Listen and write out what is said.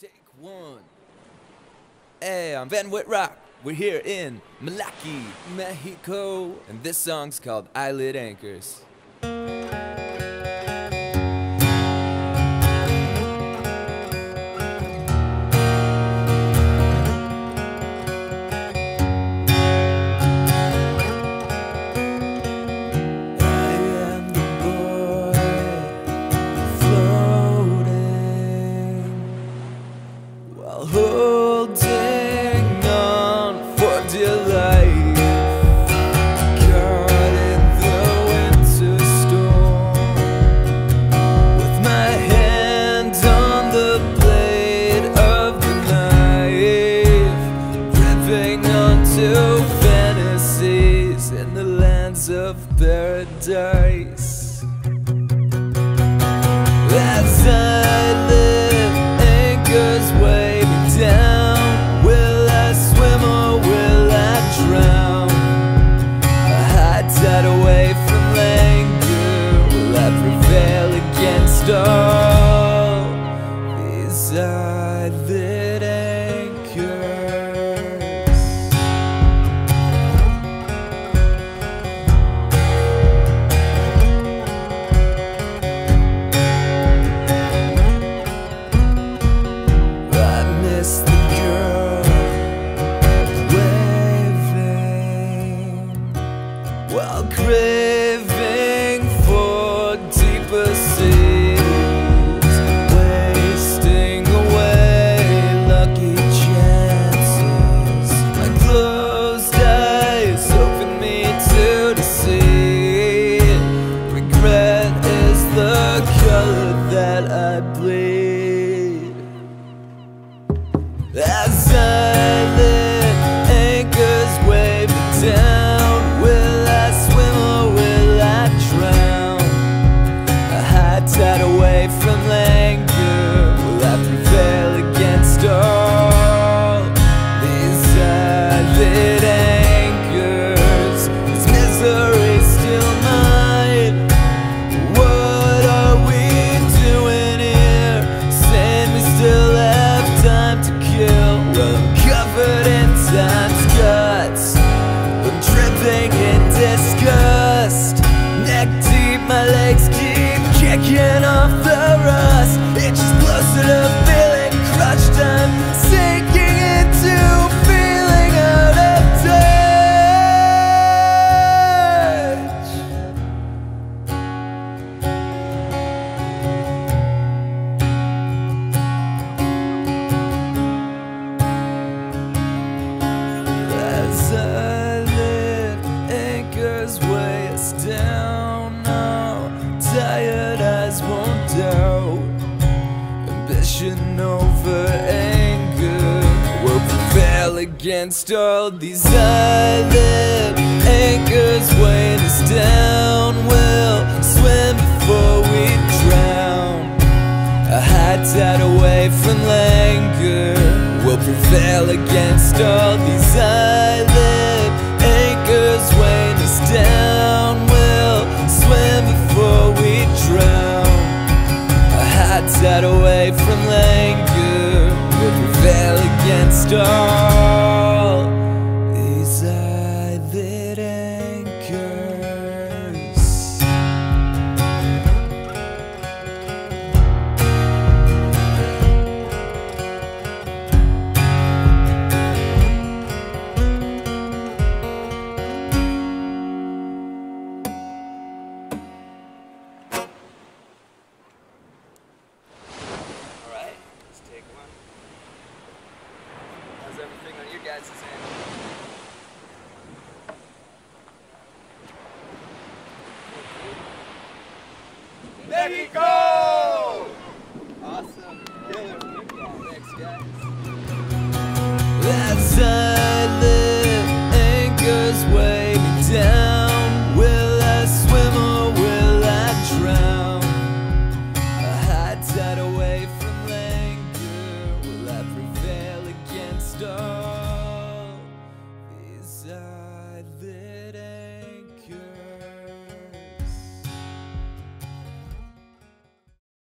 Take one. Hey, I'm Ben Wittrock. We're here in Melaque, Mexico, and this song's called Eyelid Anchors. Paradise. I live, anchors weigh me down. Will I swim or will I drown? A high tide away from languor. Will I prevail against all these eyelid anchors? As keep kicking off the rust. Inches just to feeling crushed. Against all these eyelid anchors weighing us down. We'll swim before we drown. A high tide away from languor will prevail against all these eyelid anchors weighing us down. We'll swim before we drown. A high tide away from languor will prevail against all everything on your guys' end? Mexico! Awesome. Killer. Thanks, guys. That's